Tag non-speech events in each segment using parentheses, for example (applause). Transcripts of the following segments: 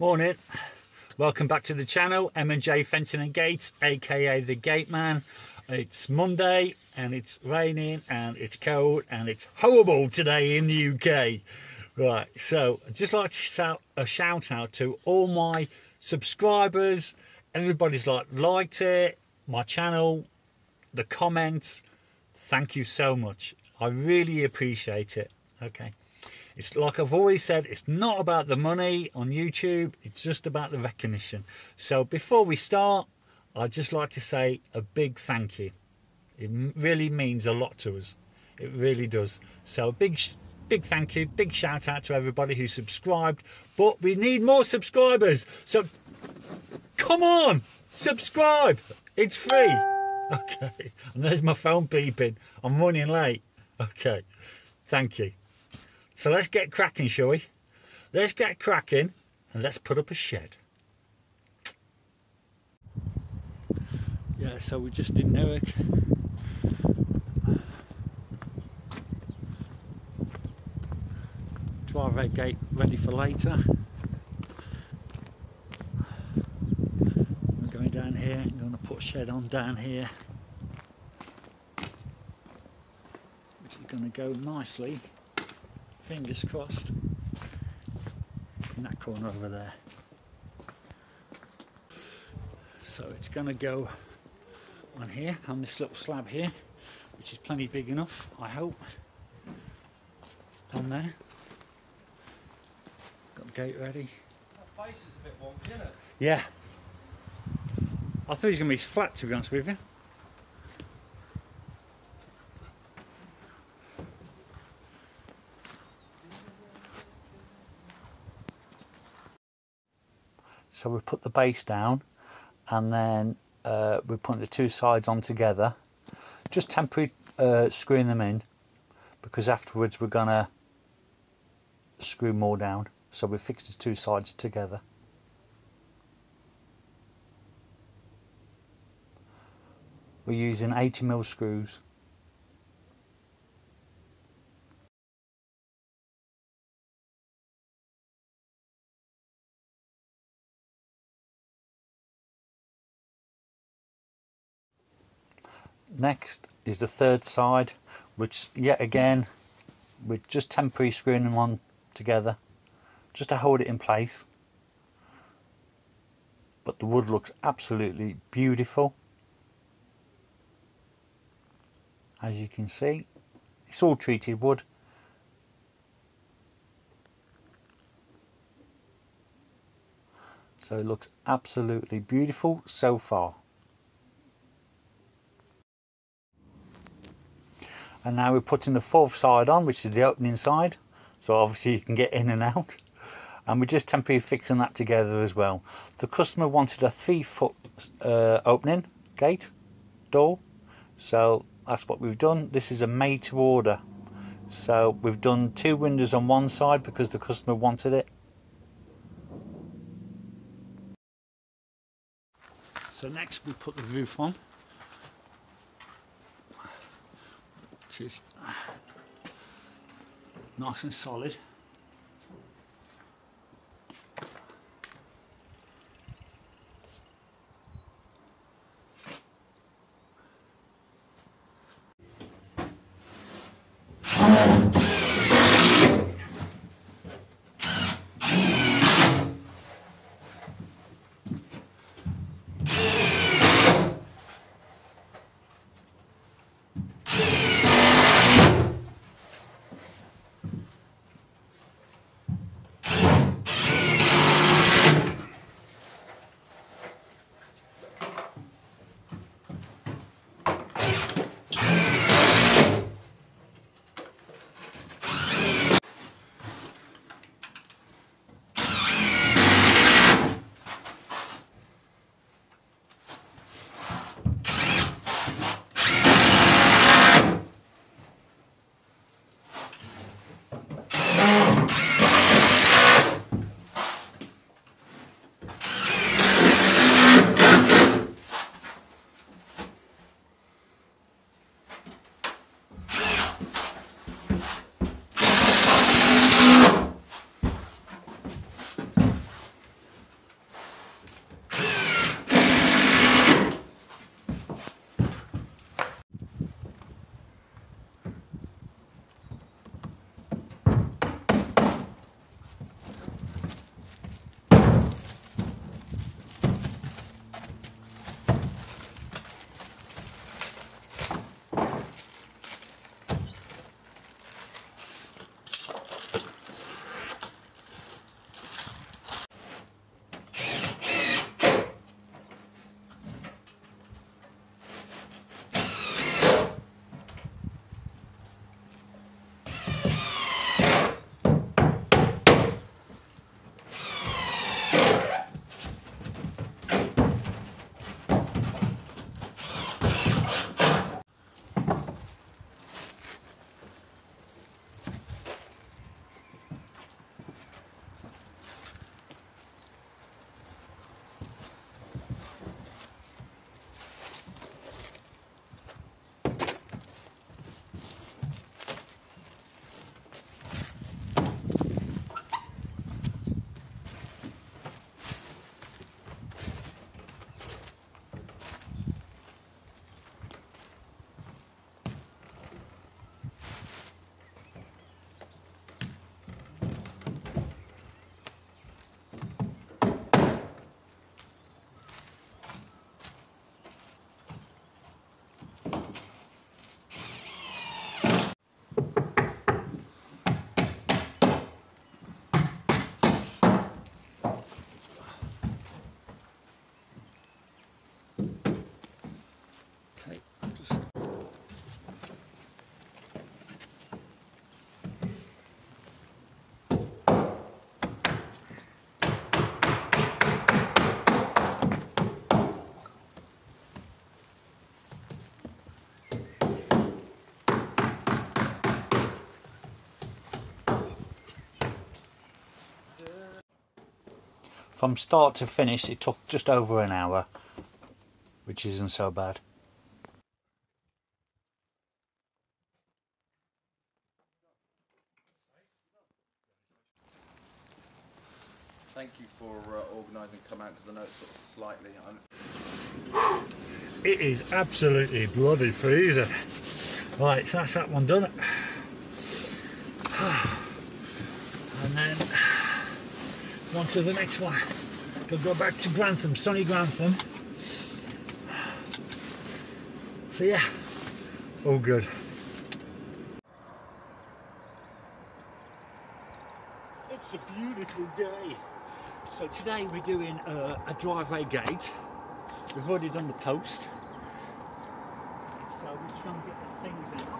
Morning. Welcome back to the channel, M&J Fencing and Gates, aka The Gate Man. It's Monday and it's raining and it's cold and it's horrible today in the UK. Right, so I'd just like to shout a shout out to all my subscribers. Everybody's like liked it, my channel, the comments. Thank you so much. I really appreciate it. Okay. It's like I've always said, it's not about the money on YouTube, it's just about the recognition. So before we start, I'd just like to say a big thank you. It really means a lot to us. It really does. So a big, big thank you, big shout out to everybody who subscribed. But we need more subscribers. So come on, subscribe. It's free. (laughs) Okay. And there's my phone beeping. I'm running late. Okay. Thank you. So let's get cracking, shall we? Let's get cracking and let's put up a shed. Yeah, so we're just in Newark. Driveway gate ready for later. We're going down here, I'm going to put a shed on down here. Which is going to go nicely fingers crossed. In that corner over there. So it's going to go on here on this little slab here which is plenty big enough I hope. On there. Got the gate ready. That face is a bit wonky isn't it? yeah. I thought he was going to be flat to be honest with you So we put the base down and then uh, we put the two sides on together, just temporarily uh, screwing them in because afterwards we're going to screw more down. So we fixed the two sides together. We're using 80 mil screws. Next is the third side, which yet again, we're just temporarily screwing them on together, just to hold it in place. But the wood looks absolutely beautiful. As you can see, it's all treated wood. So it looks absolutely beautiful so far. And now we're putting the fourth side on which is the opening side. So obviously you can get in and out. And we're just temporarily fixing that together as well. The customer wanted a three foot uh, opening gate door. So that's what we've done. This is a made to order. So we've done two windows on one side because the customer wanted it. So next we put the roof on which is nice and solid. From start to finish it took just over an hour which isn't so bad. Thank you for uh, organising come out because I know it's sort of slightly. Un- it is absolutely bloody freezing right so that's that one done. (sighs) And then on to the next one. We'll go back to Grantham sunny Grantham. So yeah. All good. It's a beautiful day. So today we're doing uh, a driveway gate. We've already done the post. So we're just going to get the things in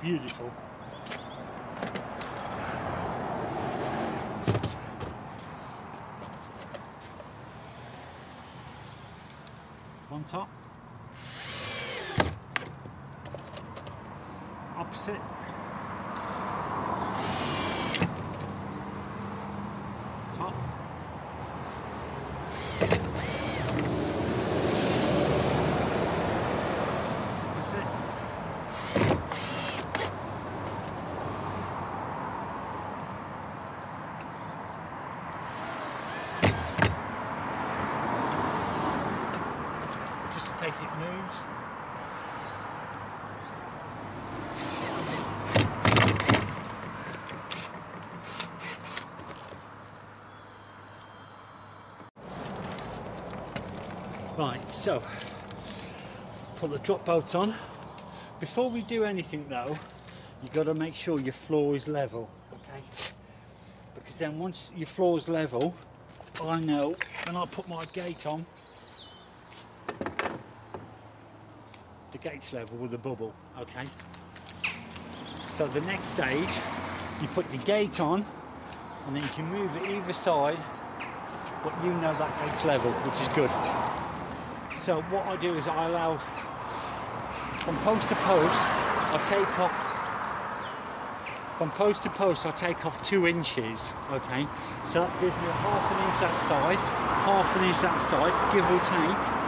beautiful. One top. Opposite. Top. Opposite. It moves. Right, so put the drop bolt on. Before we do anything though, you've got to make sure your floor is level, okay? Because then once your floor is level, I know when I put my gate on, the gate's level with the bubble, okay? So the next stage, you put your gate on, and then you can move it either side, but you know that gate's level, which is good. So what I do is I allow, from post to post, I take off, from post to post, I take off two inches, okay? So that gives me half an inch that side, half an inch that side, give or take,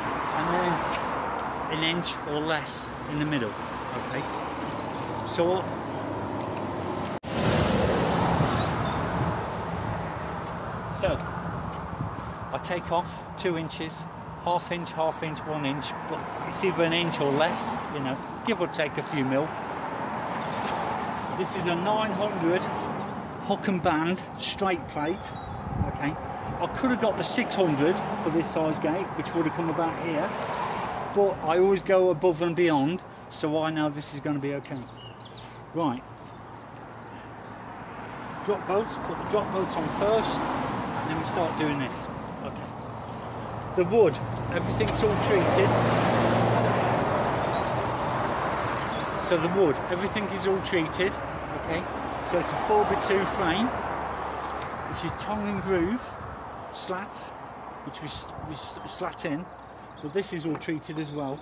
an inch or less in the middle. Okay. So so I take off two inches, half inch, half inch, one inch, but it's either an inch or less, you know, give or take a few mil. This is a 900 hook and band straight plate. Okay. I could have got the 600 for this size gate, which would have come about here but I always go above and beyond so I know this is going to be okay. Right. Drop bolts, put the drop bolts on first and then we start doing this. Okay. The wood, everything's all treated. So the wood, everything is all treated. Okay. So it's a 4x2 frame, which is tongue and groove slats, which we, we slat in but this is all treated as well.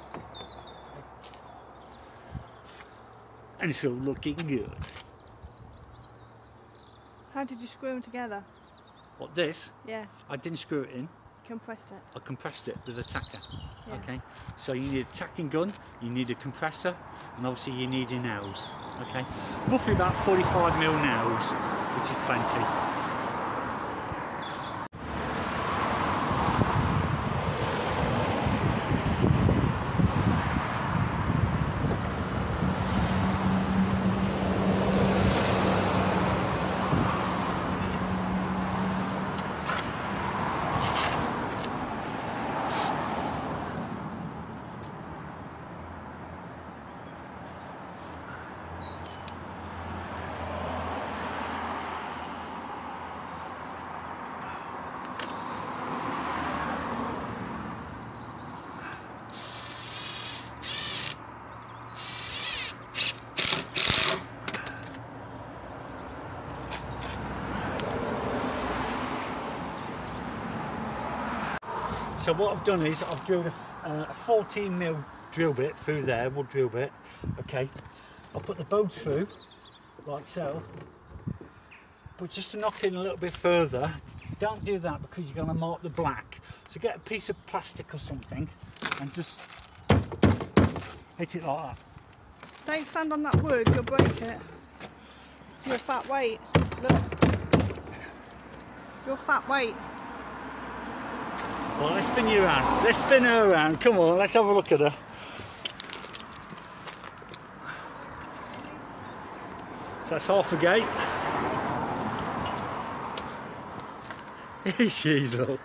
and it's all looking good. How did you screw them together? What this? Yeah, I didn't screw it in. compressed it. I compressed it with a tacker. Yeah. Okay, so you need a tacking gun, you need a compressor, and obviously you need nails. Okay, roughly about 45 mil nails, which is plenty. So what I've done is I've drilled a, uh, a 14 mil drill bit through there, wood drill bit. Okay, I'll put the bolts through like so. But just to knock in a little bit further, don't do that because you're going to mark the black. So get a piece of plastic or something and just hit it like that. Don't stand on that wood, you'll break it. It's your fat weight. Look. Your fat weight. Well, let's spin you around. Let's spin her around. Come on, let's have a look at her. So that's half a gate. Here she is, look.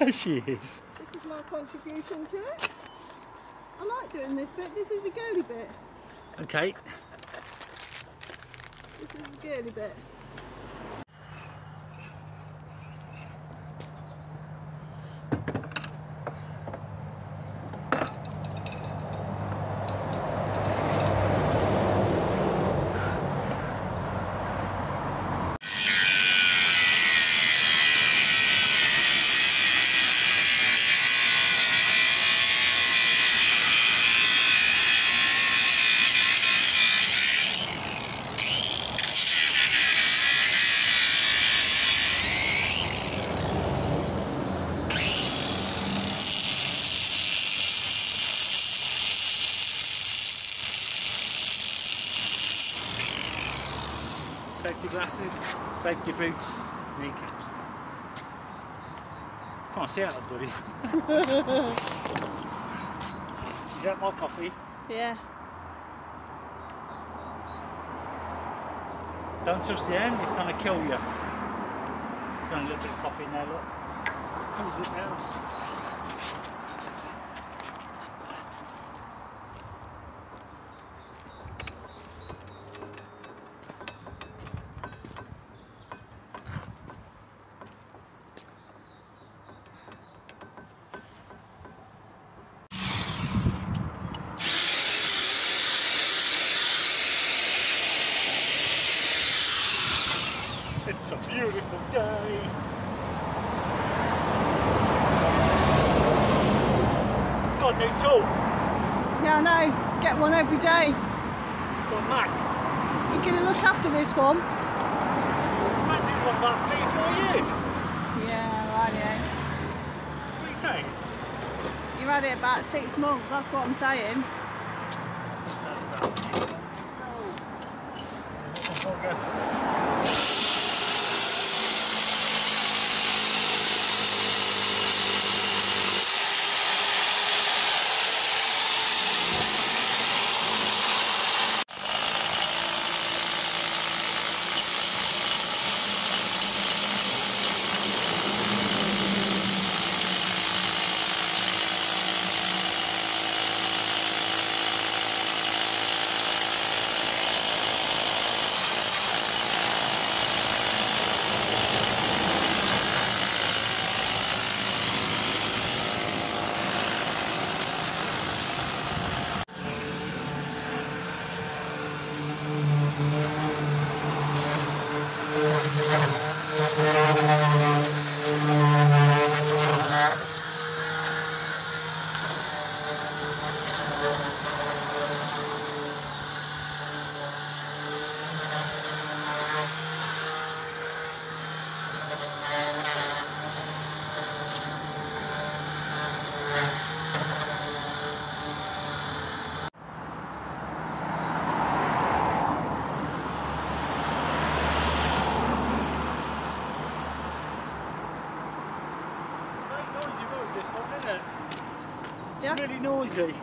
There she is. This is my contribution to it. I like doing this bit. This is a girly bit. Okay. This is the girly bit. Safety glasses, safety boots, kneecaps. Can't see out, buddy. (laughs) Is that my coffee? Yeah. Don't touch the end, it's going to kill you. There's only a little bit of coffee in there, look. Cools it down. It's a beautiful day. Got a new tool. Yeah, I One every day. Got a Mac. You're going to look after this one? Mac did one about three, four years. Yeah, right, yeah. What are you saying? You've had it about six months, that's what I'm saying.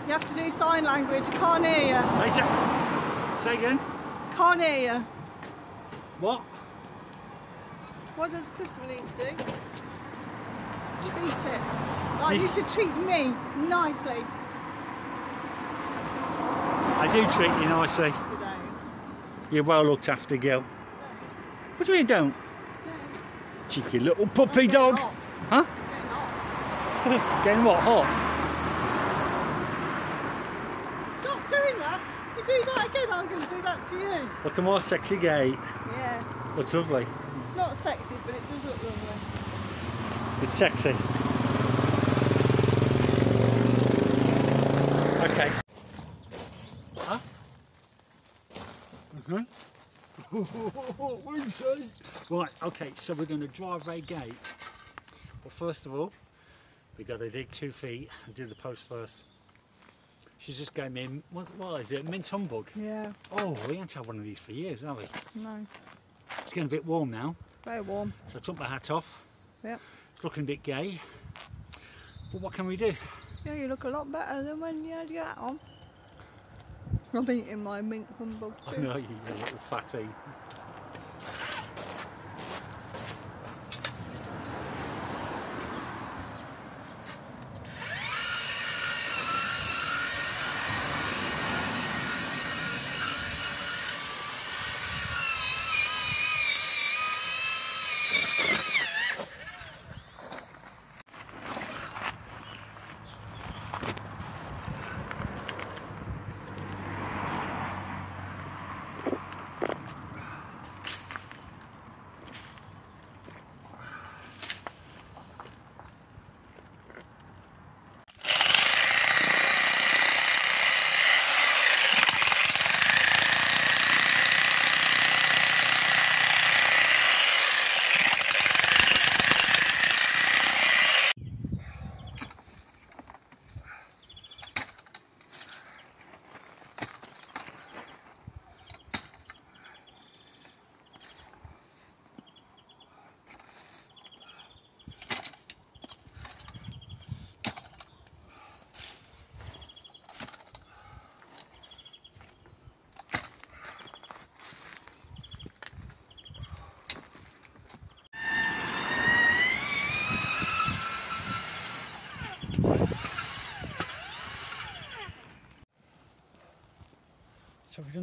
You have to do sign language. I can't hear you. Hey, say, say again. Can't hear you. What? What does Christopher need to do? Treat it. Like you should treat me nicely I do treat you nicely. You're well looked after, Gil. What do you mean don't? Cheeky little puppy dog. Huh? (laughs) Getting what? Hot? Stop doing that. If you do that again, I'm going to do that to you. Look at my sexy gate. Yeah. Looks lovely. It's not sexy, but it does look lovely. It's sexy. Okay. Huh? Mm-hmm. (laughs) What do you say? Right, okay, so we're going to drive a gate. But first of all, we've got to dig two feet and do the post first. She's just gave me, what, what is it, mint humbug? Yeah. Oh, we haven't had one of these for years, have we? No. It's getting a bit warm now, Very warm. so I took my hat off. Yep. It's looking a bit gay. But what can we do? Yeah, you look a lot better than when you had your hat on. I'm eating my mint humbug too. I know you, you little fatty.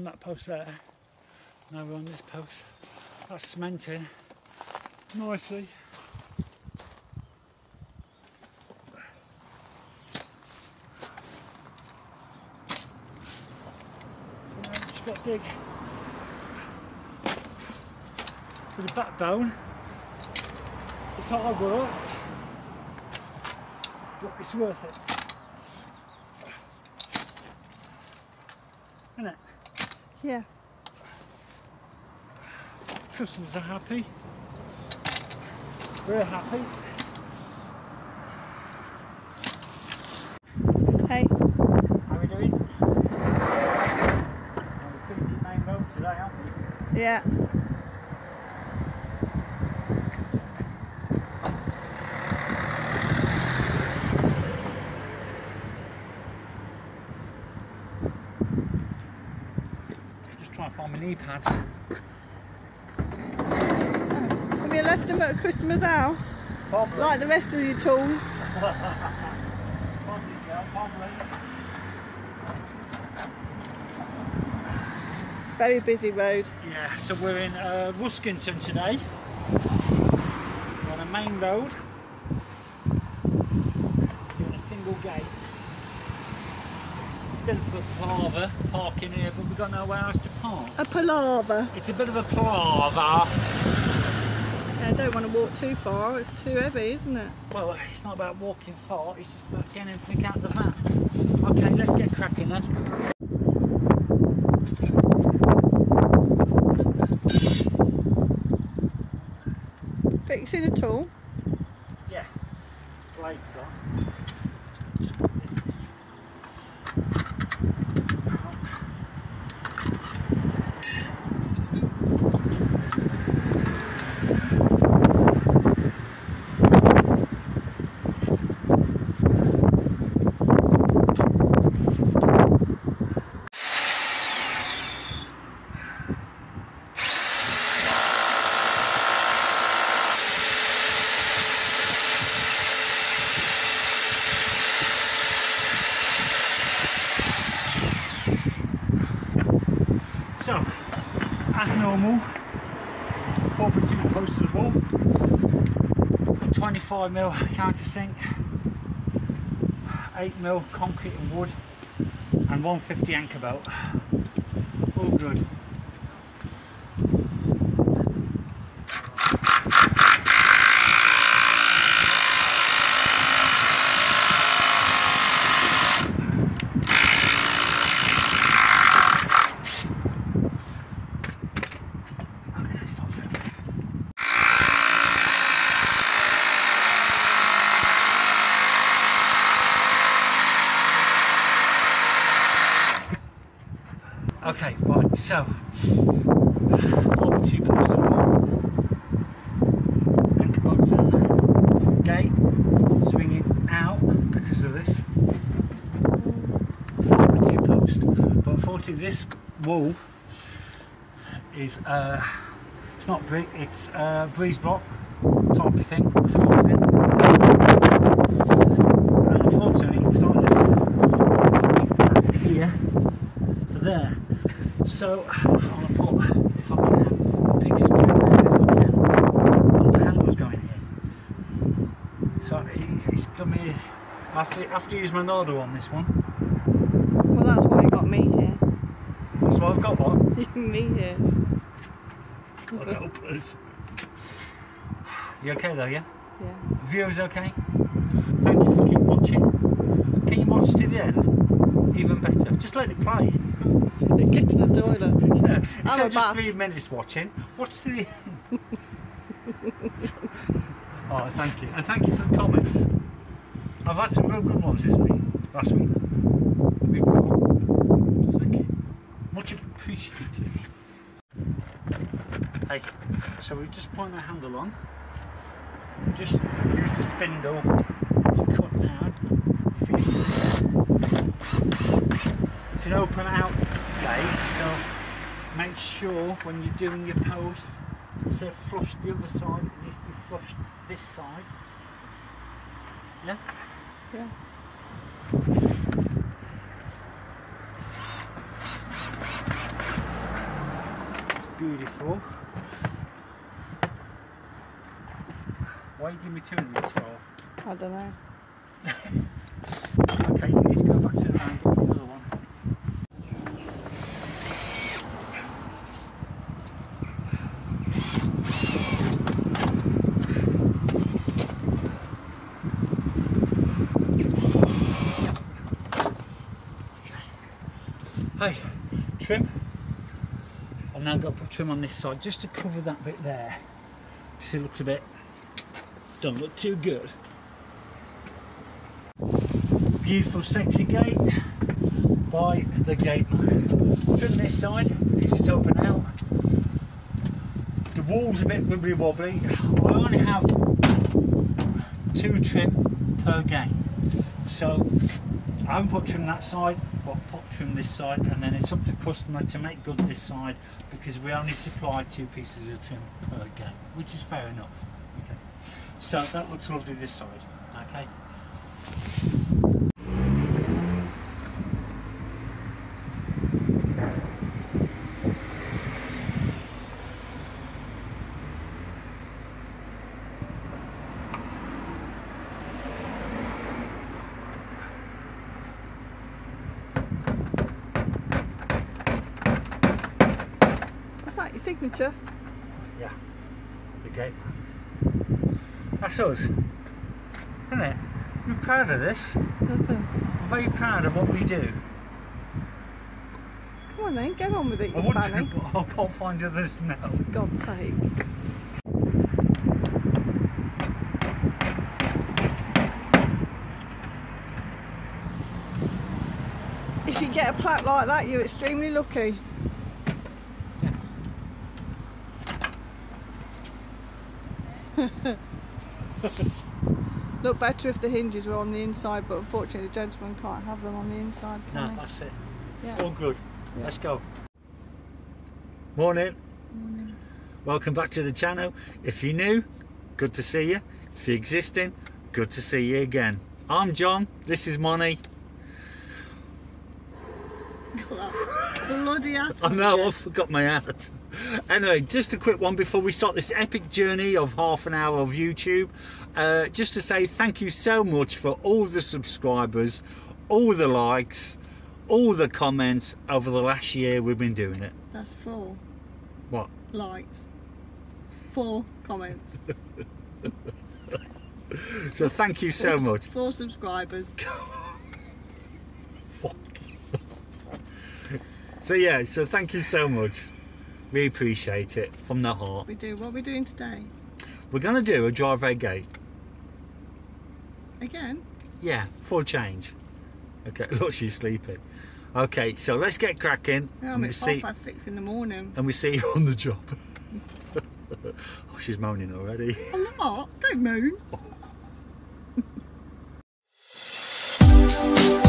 That post there. Now we're on this post. That's cementing nicely. Just got to dig for the backbone. It's hard work, but it's worth it. Isn't it? Yeah. Customers are happy. We're happy. Hey. How are we doing? Busy main road today, aren't we? Yeah. Just trying to find my knee pads. Have you left them at a customer's house? Probably. Like the rest of your tools? Probably, yeah, probably. Very busy road. Yeah, so we're in uh, Ruskington today. We're on a main road. Doing a single gate. Bit of a palaver parking here, we've got nowhere else to park. A palaver. It's a bit of a palaver. Yeah, I don't want to walk too far. It's too heavy, isn't it? Well, it's not about walking far, it's just about getting everything out of the van. Okay, let's get cracking then. Fixing a tool. Yeah, blade's gone. as normal, 4 by 2 post to the wall, 25mm countersink, 8 mil concrete and wood, and 150 anchor bolt. All good. Okay, stop filming. Okay, right, so four by two posts and one. Anchor bolts in there. Gate swinging out because of this. Four by post. But unfortunately this wall is uh it's not brick, it's uh breeze block type of thing. Floors in. And unfortunately it's like this. Here for there. So I'm gonna put, if I can, a picture trim there if I can. Put the handles going here. So it- it's gonna be. I have to, I have to use my Nardo on this one. Well, that's why you got me here. That's why I've got one. (laughs) me here. God help us. You okay though, yeah? Yeah. Viewers okay? Thank you for keep watching. Can you watch to the end? Even better. Just let it play. (laughs) Get to the toilet. Yeah. A of just bath. three minutes watching, watch to the (laughs) oh, thank you. And thank you for the comments. I've had some real good ones this week. Last week. Week before. So thank you. Much appreciated. Hey, so we just point the handle on. We just use the spindle to cut down. If you can see. It's an open out gate, so make sure when you're doing your post, instead of flush the other side, it needs to be flushed this side. Yeah? Yeah. It's beautiful. Why are you give me two of these for? I don't know. (laughs) Okay, you need to go back to the round, get the other one. Hey, trim. I've now got to put trim on this side just to cover that bit there. See, it looks a bit, don't look too good. Beautiful sexy gate by the gate. Trim this side because it's open out. The wall's a bit wibbly wobbly. I only have two trim per gate. So I haven't put trim that side, but put trim this side, and then it's up to customer to make good this side because we only supply two pieces of trim per gate, which is fair enough. Okay. So that looks lovely this side. Okay. What's that? Your signature? Yeah, the gate man. That's us, isn't it? We're proud of this. I'm very proud of what we do. Come on then, get on with it, I you want fanny. to, but I can't find others now. For God's sake. If you get a plaque like that, you're extremely lucky. (laughs) Look better if the hinges were on the inside, but unfortunately, the gentleman can't have them on the inside, No, can he? that's it. Yeah. All good. Yeah. Let's go. Morning. Morning. Welcome back to the channel. If you're new, good to see you. If you're existing, good to see you again. I'm John. This is Money. (laughs) Bloody hat. I know, I forgot my hat. Anyway, just a quick one before we start this epic journey of half an hour of YouTube. Uh, just to say thank you so much for all the subscribers, all the likes, all the comments over the last year we've been doing it. That's four What? likes. Four comments. (laughs) So thank you so Four- much. Four subscribers. (laughs) Fuck. so yeah, so thank you so much. We appreciate it from the heart. We do. What are we doing today? We're gonna do a driveway gate. Again? Yeah, for change. Okay, (laughs) look, she's sleeping. Okay, so let's get cracking. Yeah, and we it's see, half past six in the morning. and we see you on the job. (laughs) oh, she's moaning already. I'm not. Don't moan. (laughs)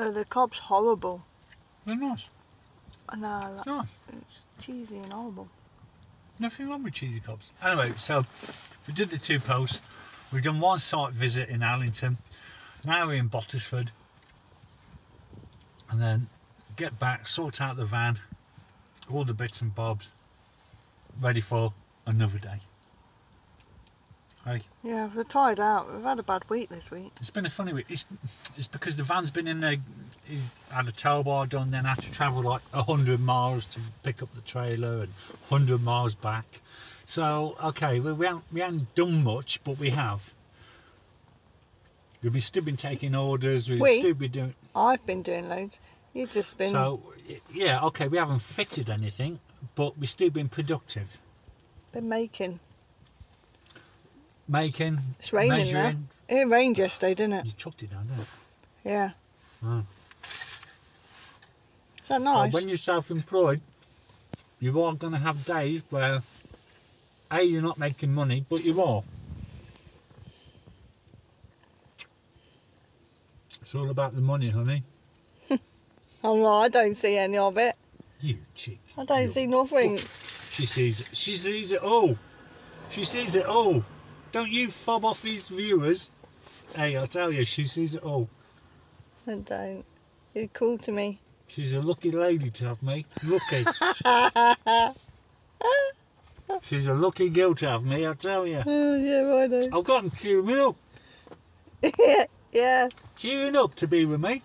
Uh, the cob's horrible. They're nice. I know, like, Nice. it's cheesy and horrible. Nothing wrong with cheesy cobs. Anyway, so we did the two posts. We've done one site visit in Allington. Now we're in Bottesford. And then get back, sort out the van, all the bits and bobs, ready for another day. Hey, Yeah, we're tired out. We've had a bad week this week. it's been a funny week. It's, it's because the van's been in there, he's had a tow bar done, then had to travel like 100 miles to pick up the trailer and 100 miles back. So, okay, we, we, haven't, we haven't done much, but we have. We've still been taking orders, we've We? still been doing. I've been doing loads. You've just been. So, yeah, okay, we haven't fitted anything, but we've still been productive. been making. Making, It's raining measuring. now. It rained yesterday, didn't it? You chucked it down, didn't it? Yeah. Oh. Is that Well, nice? when you're self-employed, you are going to have days where a you're not making money, but you are. It's all about the money, honey. (laughs) Oh, no, I don't see any of it. You cheek. I don't see nothing. She sees. it. She sees it all. She sees it all. Don't you fob off these viewers. Hey, I tell you, she sees it all. I don't. You're cool to me. She's a lucky lady to have me. Lucky. (laughs) She's a lucky girl to have me, I tell you. Oh, yeah, know. I've got them queuing up, (laughs) yeah. queuing up to be with me.